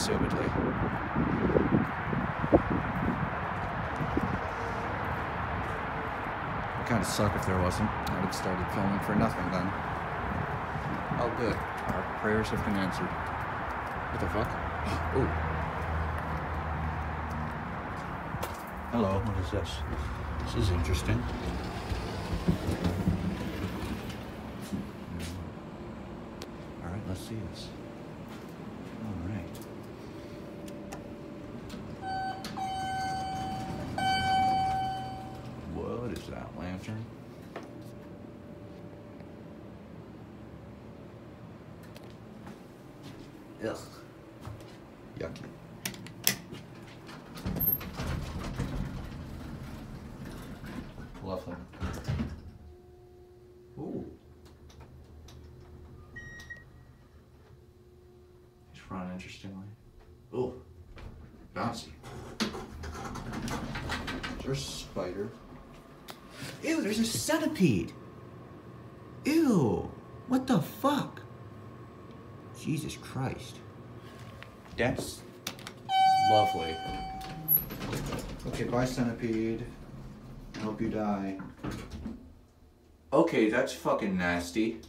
assumedly. It'd kind of suck if there wasn't. I'd have started filming for nothing then. Oh, good. Our prayers have been answered. What the fuck? Ooh. Hello, what is this? This is interesting. That. Ugh. Yucky. Lovely. Ooh. He's run interestingly. Ooh. Bouncy. Is there a spider? Ew, there's a centipede. Ew. What the fuck? Jesus Christ. That's lovely. Okay, bye centipede. I hope you die. Okay, that's fucking nasty.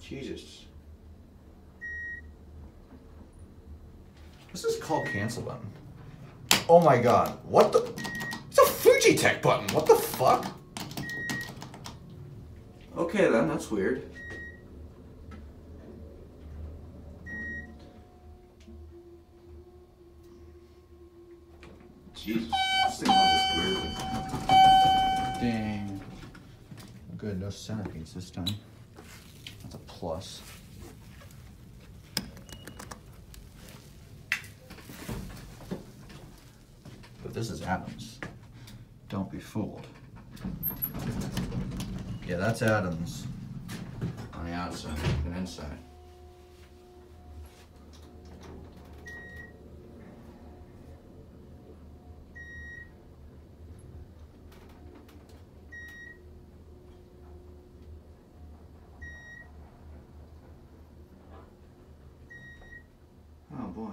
Jesus. This is called cancel button. Oh my god, what the? It's a Fujitec button, what the fuck? Okay then, that's weird. Jesus, this thing looks weird. Dang. Good, no centipedes this time. That's a plus. But this is Adams. Don't be fooled. Yeah, that's Adams. On the outside and inside. Oh boy.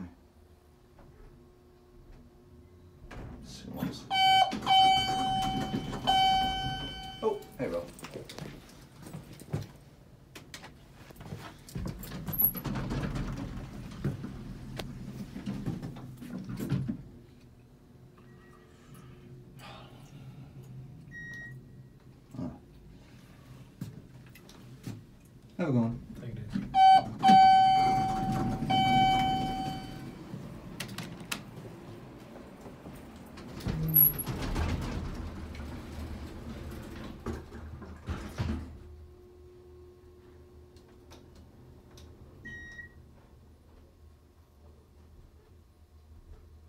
Have a good one. Thank you.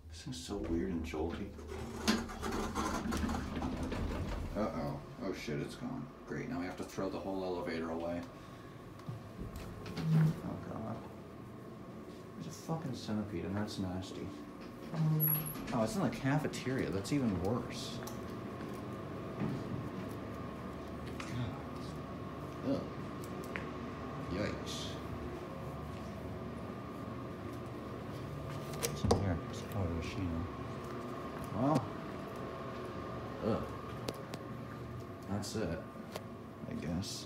This is so weird and jolty. Uh-oh. Oh shit, it's gone. Great, now we have to throw the whole elevator away. Oh god. There's a fucking centipede and that's nasty. Oh, it's in the cafeteria. That's even worse. God. Ugh. Yikes. Here, it's part of the machine. Well, ugh. That's it, I guess.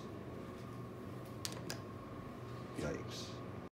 Yikes.